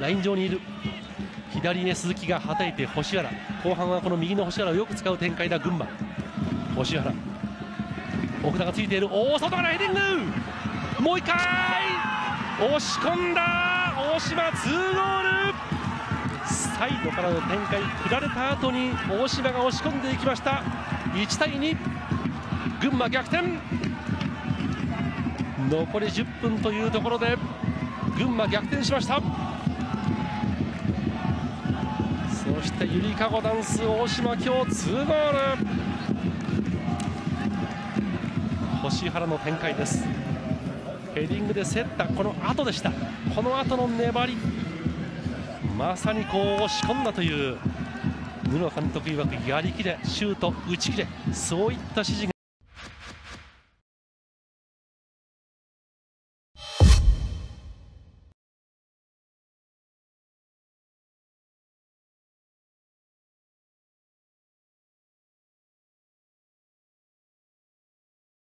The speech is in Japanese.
ライン上にいる左へ鈴木がはたいて星原。後半はこの右の星原をよく使う展開だ群馬。星原。奥田がついている。大外からヘディング。もう一回。押し込んだ。大島2ゴール。サイドからの展開振られた後に大島が押し込んでいきました。1対2群馬逆転。残り10分というところで群馬逆転しました。してゆりかごダンス大島今日2ゴール。星原の展開です。ヘディングで競ったこの後でした。この後の粘り。まさにこう押し込んだという。布監督曰くやりきれシュート打ち切れ。そういった指示が